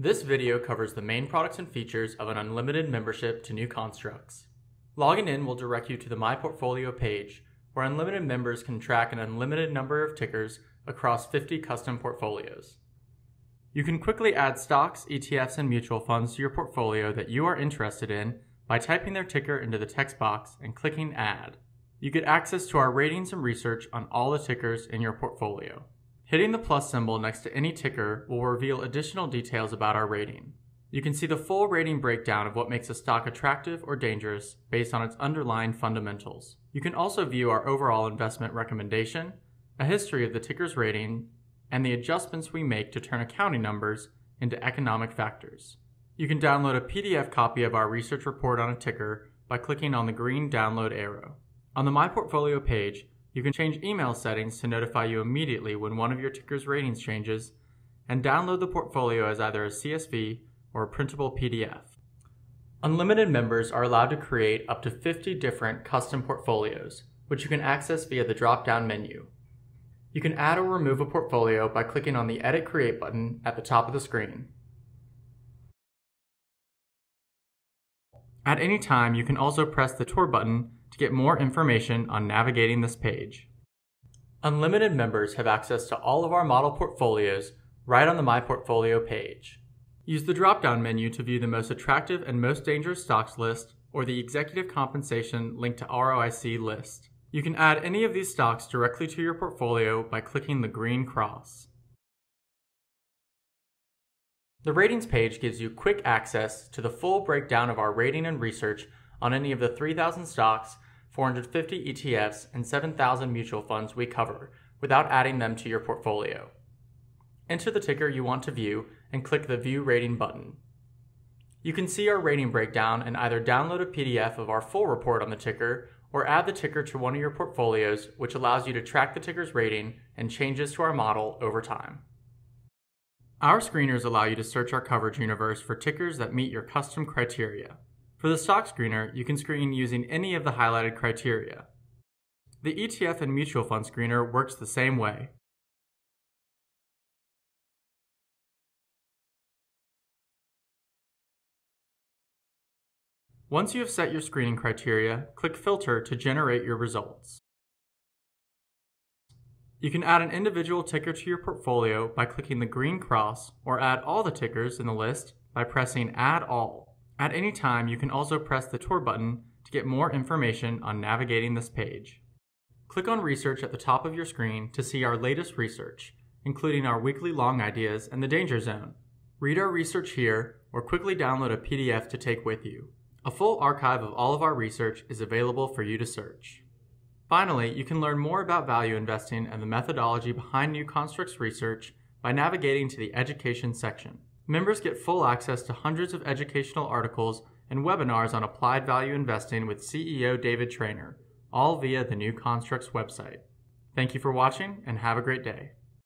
This video covers the main products and features of an unlimited membership to new constructs. Logging in will direct you to the My Portfolio page, where unlimited members can track an unlimited number of tickers across 50 custom portfolios. You can quickly add stocks, ETFs, and mutual funds to your portfolio that you are interested in by typing their ticker into the text box and clicking Add. You get access to our ratings and research on all the tickers in your portfolio. Hitting the plus symbol next to any ticker will reveal additional details about our rating. You can see the full rating breakdown of what makes a stock attractive or dangerous based on its underlying fundamentals. You can also view our overall investment recommendation, a history of the ticker's rating, and the adjustments we make to turn accounting numbers into economic factors. You can download a PDF copy of our research report on a ticker by clicking on the green download arrow. On the My Portfolio page, you can change email settings to notify you immediately when one of your ticker's ratings changes, and download the portfolio as either a CSV or a printable PDF. Unlimited members are allowed to create up to 50 different custom portfolios, which you can access via the drop down menu. You can add or remove a portfolio by clicking on the Edit Create button at the top of the screen. At any time, you can also press the Tour button to get more information on navigating this page. Unlimited members have access to all of our model portfolios right on the My Portfolio page. Use the drop-down menu to view the most attractive and most dangerous stocks list or the executive compensation linked to ROIC list. You can add any of these stocks directly to your portfolio by clicking the green cross. The ratings page gives you quick access to the full breakdown of our rating and research on any of the 3,000 stocks, 450 ETFs, and 7,000 mutual funds we cover without adding them to your portfolio. Enter the ticker you want to view and click the View Rating button. You can see our rating breakdown and either download a PDF of our full report on the ticker or add the ticker to one of your portfolios, which allows you to track the ticker's rating and changes to our model over time. Our screeners allow you to search our coverage universe for tickers that meet your custom criteria. For the stock screener, you can screen using any of the highlighted criteria. The ETF and mutual fund screener works the same way. Once you have set your screening criteria, click Filter to generate your results. You can add an individual ticker to your portfolio by clicking the green cross or add all the tickers in the list by pressing Add All. At any time, you can also press the Tour button to get more information on navigating this page. Click on Research at the top of your screen to see our latest research, including our weekly long ideas and the danger zone. Read our research here or quickly download a PDF to take with you. A full archive of all of our research is available for you to search. Finally, you can learn more about value investing and the methodology behind New Constructs research by navigating to the Education section. Members get full access to hundreds of educational articles and webinars on applied value investing with CEO David Trainer, all via the New Constructs website. Thank you for watching and have a great day.